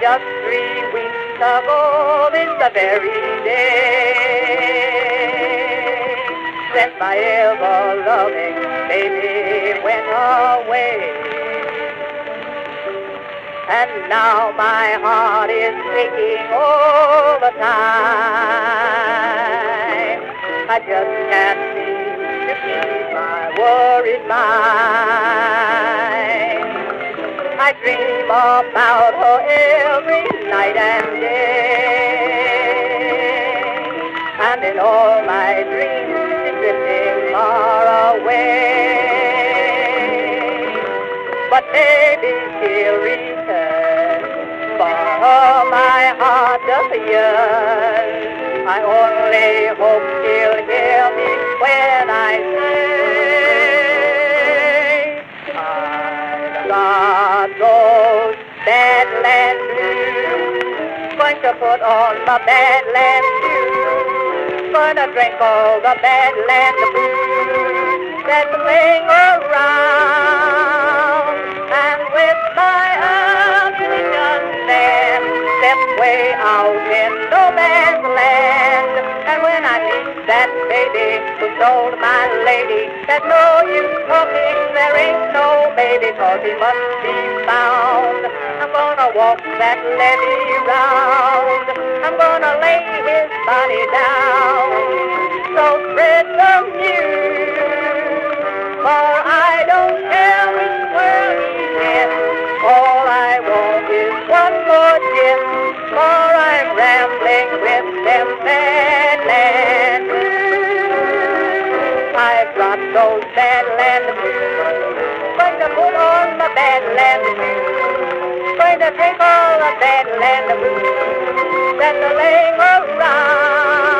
just three weeks ago is the very day that my ever-loving baby went away. And now my heart is breaking all the time. I just can't seem to keep my worried mind. I dream about her every night and day. And in all my dreams she's drifting far away. But maybe she'll return, for my heart does yearn. I only hope she'll Badland blues. Going to put on my Badland shoes. Gonna drink all the Badland blues that's playing around. And with my ammunition there, step way out in no man's that baby who told my lady that no use talking, there ain't no baby, cause he must be found. I'm gonna walk that levee round. I'm gonna lay his body down. So spread the news, for I don't care which world he's in. All I want is one more gin, for I'm rambling with them Badland I've got those Badland going to put on my Badland going to drink all the Badland that's laying around.